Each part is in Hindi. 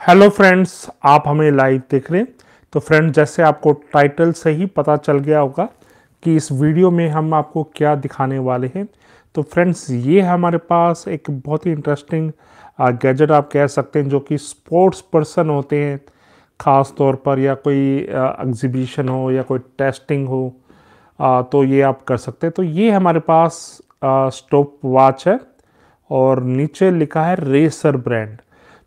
हेलो फ्रेंड्स आप हमें लाइव देख रहे हैं। तो फ्रेंड्स जैसे आपको टाइटल से ही पता चल गया होगा कि इस वीडियो में हम आपको क्या दिखाने वाले हैं। तो फ्रेंड्स ये हमारे पास एक बहुत ही इंटरेस्टिंग गैजेट आप कह सकते हैं जो कि स्पोर्ट्स पर्सन होते हैं। ख़ास तौर पर या कोई एग्जीबिशन हो या कोई टेस्टिंग हो आ, तो ये आप कर सकते हैं। तो ये हमारे पास स्टॉप वॉच है और नीचे लिखा है रेसर ब्रांड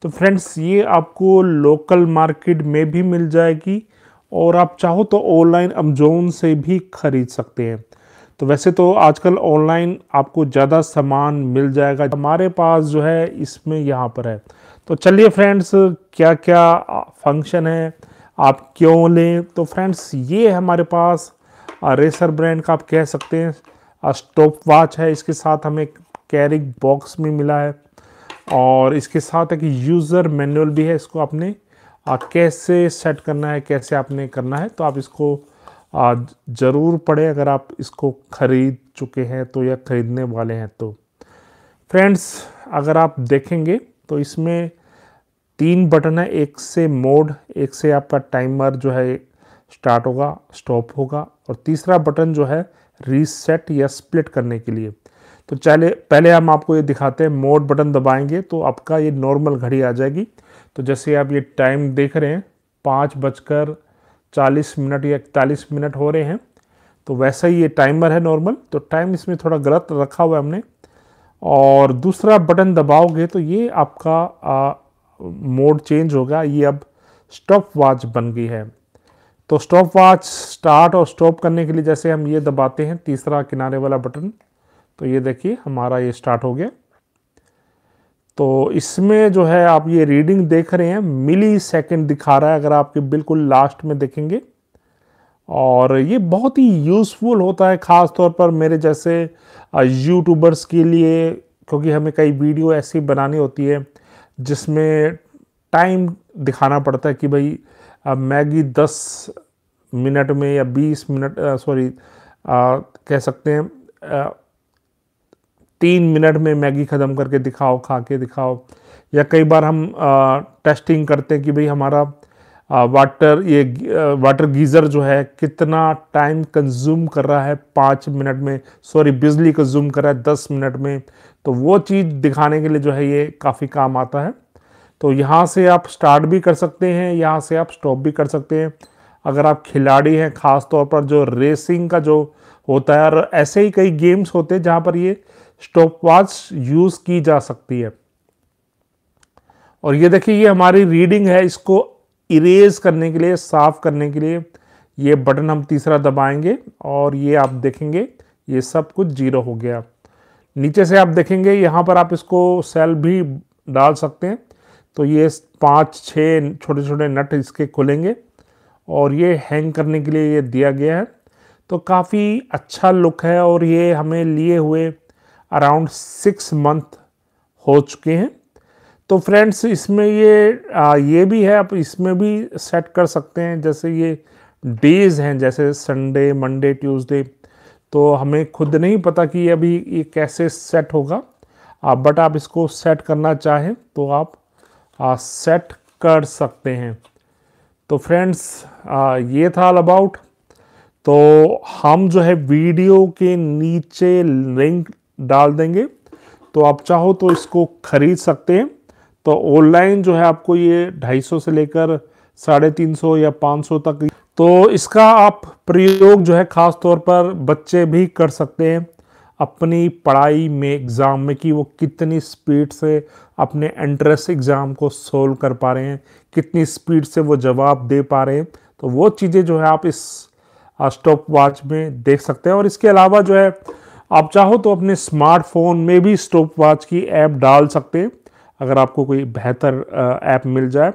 तो फ्रेंड्स ये आपको लोकल मार्केट में भी मिल जाएगी और आप चाहो तो ऑनलाइन अमेजोन से भी खरीद सकते हैं। तो वैसे तो आजकल ऑनलाइन आपको ज़्यादा सामान मिल जाएगा, हमारे पास जो है इसमें यहाँ पर है। तो चलिए फ्रेंड्स क्या क्या फ़ंक्शन है, आप क्यों लें? तो फ्रेंड्स ये हमारे पास रेसर ब्रांड का आप कह सकते हैं। स्टॉप वॉच है, इसके साथ हमें कैरिक बॉक्स भी मिला है। और इसके साथ एक यूज़र मैनुअल भी है इसको आपने आ, कैसे सेट करना है कैसे आपने करना है तो आप इसको ज़रूर पढ़ें अगर आप इसको ख़रीद चुके हैं तो या ख़रीदने वाले हैं तो। फ्रेंड्स अगर आप देखेंगे तो इसमें तीन बटन है एक से मोड एक से आपका टाइमर जो है स्टार्ट होगा स्टॉप होगा और तीसरा बटन जो है रीसेट या स्प्लिट करने के लिए। तो चले, पहले हम आपको ये दिखाते हैं, मोड बटन दबाएँगे तो आपका ये नॉर्मल घड़ी आ जाएगी। तो जैसे आप ये टाइम देख रहे हैं, पाँच बजकर चालीस मिनट या इकतालीस मिनट हो रहे हैं तो वैसा ही ये टाइमर है नॉर्मल तो टाइम इसमें थोड़ा गलत रखा हुआ है हमने। और दूसरा बटन दबाओगे तो ये आपका मोड चेंज होगा, ये अब स्टॉप वॉच बन गई है। तो स्टॉप वॉच स्टार्ट और स्टॉप करने के लिए जैसे हम ये दबाते हैं, तीसरा किनारे वाला बटन तो ये देखिए, हमारा ये स्टार्ट हो गया। तो इसमें जो है आप ये रीडिंग देख रहे हैं मिली सेकेंड दिखा रहा है अगर आपके बिल्कुल लास्ट में देखेंगे। और ये बहुत ही यूज़फुल होता है ख़ास तौर पर मेरे जैसे यूट्यूबर्स के लिए, क्योंकि हमें कई वीडियो ऐसी बनानी होती है, जिसमें टाइम दिखाना पड़ता है कि भाई मैगी 10 मिनट में या 20 मिनट सॉरी कह सकते हैं तीन मिनट में मैगी ख़त्म करके दिखाओ खा के दिखाओ। या कई बार हम आ, टेस्टिंग करते हैं कि भाई हमारा आ, वाटर ये आ, वाटर गीज़र जो है कितना टाइम कंज्यूम कर रहा है पाँच मिनट में। सॉरी बिजली कंज्यूम कर रहा है दस मिनट में। तो वो चीज़ दिखाने के लिए जो है ये काफ़ी काम आता है। तो यहाँ से आप स्टार्ट भी कर सकते हैं यहाँ से आप स्टॉप भी कर सकते हैं। अगर आप खिलाड़ी हैं ख़ास तौर पर जो रेसिंग का जो होता है और ऐसे ही कई गेम्स होते हैं जहाँ पर ये स्टॉप वॉच यूज़ की जा सकती है। और ये देखिए, ये हमारी रीडिंग है, इसको इरेज करने के लिए, साफ़ करने के लिए ये बटन हम तीसरा दबाएँगे और ये आप देखेंगे, ये सब कुछ ज़ीरो हो गया। नीचे से आप देखेंगे, यहाँ पर आप इसको सेल भी डाल सकते हैं। तो ये पाँच छः छोटे छोटे नट इसके खुलेंगे और ये हैंग करने के लिए ये दिया गया है। तो काफ़ी अच्छा लुक है और ये हमें लिए हुए अराउंड सिक्स मंथ हो चुके हैं। तो फ्रेंड्स इसमें ये आ, ये भी है आप इसमें भी सेट कर सकते हैं। जैसे ये डेज़ हैं जैसे संडे मंडे ट्यूसडे तो हमें खुद नहीं पता कि अभी ये कैसे सेट होगा। आ, बट आप इसको सेट करना चाहें तो आप आ, सेट कर सकते हैं। तो फ्रेंड्स ये था ऑल अबाउट तो हम जो है वीडियो के नीचे लिंक डाल देंगे। तो आप चाहो तो इसको ख़रीद सकते हैं। तो ऑनलाइन जो है आपको ये 250 से लेकर साढ़े तीन सौ या 500 तक। तो इसका आप प्रयोग जो है ख़ास तौर पर बच्चे भी कर सकते हैं। अपनी पढ़ाई में एग्ज़ाम में कि वो कितनी स्पीड से अपने एंट्रेंस एग्ज़ाम को सोल्व कर पा रहे हैं, कितनी स्पीड से वो जवाब दे पा रहे हैं। तो वो चीज़ें जो है आप इस स्टॉप वॉच में देख सकते हैं। और इसके अलावा जो है आप चाहो तो अपने स्मार्टफ़ोन में भी स्टॉप वॉच की ऐप डाल सकते हैं, अगर आपको कोई बेहतर ऐप मिल जाए।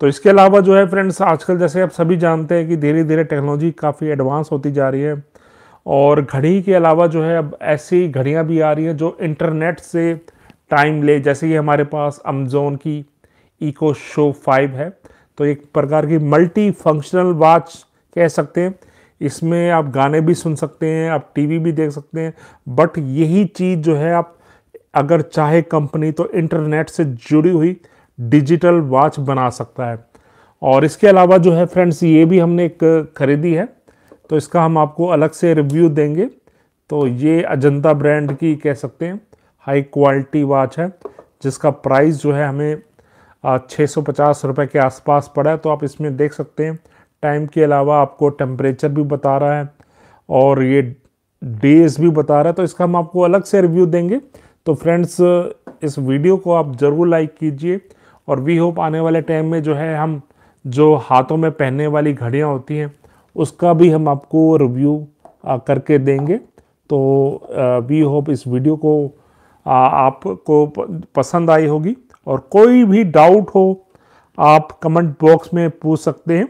तो इसके अलावा जो है फ्रेंड्स आजकल जैसे आप सभी जानते हैं कि धीरे धीरे टेक्नोलॉजी काफ़ी एडवांस होती जा रही है और घड़ी के अलावा जो है अब ऐसी घड़ियाँ भी आ रही हैं जो इंटरनेट से टाइम ले, जैसे ये हमारे पास अमेजोन की इको शो फाइव है। तो एक प्रकार की मल्टी फंक्शनल वॉच कह सकते हैं। इसमें आप गाने भी सुन सकते हैं, आप टीवी भी देख सकते हैं बट यही चीज़ जो है आप अगर चाहे कंपनी तो इंटरनेट से जुड़ी हुई डिजिटल वॉच बना सकता है। और इसके अलावा जो है फ्रेंड्स ये भी हमने एक ख़रीदी है तो इसका हम आपको अलग से रिव्यू देंगे। तो ये अजंता ब्रांड की कह सकते हैं हाई क्वालिटी वॉच है, जिसका प्राइस जो है हमें छः सौ पचास रुपये के आसपास पड़ा है तो आप इसमें देख सकते हैं। टाइम के अलावा आपको टेम्परेचर भी बता रहा है और ये डेज़ भी बता रहा है तो इसका हम आपको अलग से रिव्यू देंगे। तो फ्रेंड्स इस वीडियो को आप ज़रूर लाइक कीजिए और वी होप आने वाले टाइम में जो है हम जो हाथों में पहनने वाली घड़ियाँ होती हैं, उसका भी हम आपको रिव्यू करके देंगे। तो वी होप इस वीडियो को आपको पसंद आई होगी और कोई भी डाउट हो, आप कमेंट बॉक्स में पूछ सकते हैं।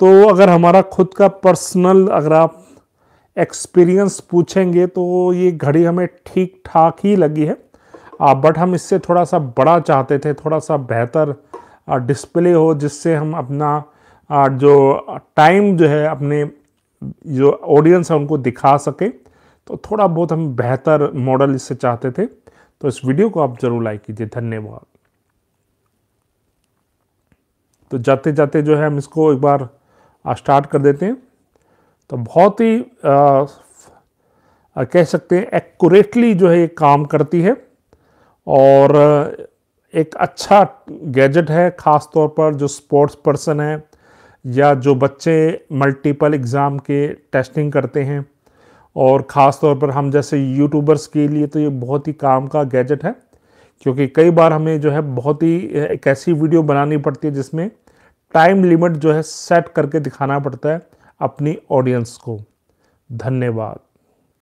तो अगर हमारा खुद का पर्सनल अगर आप एक्सपीरियंस पूछेंगे तो ये घड़ी हमें ठीक ठाक ही लगी है। आ, बट हम इससे थोड़ा सा बड़ा चाहते थे थोड़ा सा बेहतर डिस्प्ले हो जिससे हम अपना आ, जो टाइम जो है अपने जो ऑडियंस है उनको दिखा सके। तो थोड़ा बहुत हम बेहतर मॉडल इससे चाहते थे। तो इस वीडियो को आप ज़रूर लाइक कीजिए। धन्यवाद। तो जाते जाते जो है हम इसको एक बार स्टार्ट कर देते हैं। तो बहुत ही कह सकते हैं एक्यूरेटली जो है ये काम करती है। और एक अच्छा गैजेट है ख़ास तौर पर जो स्पोर्ट्स पर्सन है या जो बच्चे मल्टीपल एग्ज़ाम के टेस्टिंग करते हैं। और ख़ास तौर पर हम जैसे यूट्यूबर्स के लिए तो ये बहुत ही काम का गैजेट है। क्योंकि कई बार हमें जो है बहुत ही एक ऐसी वीडियो बनानी पड़ती है जिसमें टाइम लिमिट जो है सेट करके दिखाना पड़ता है अपनी ऑडियंस को। धन्यवाद।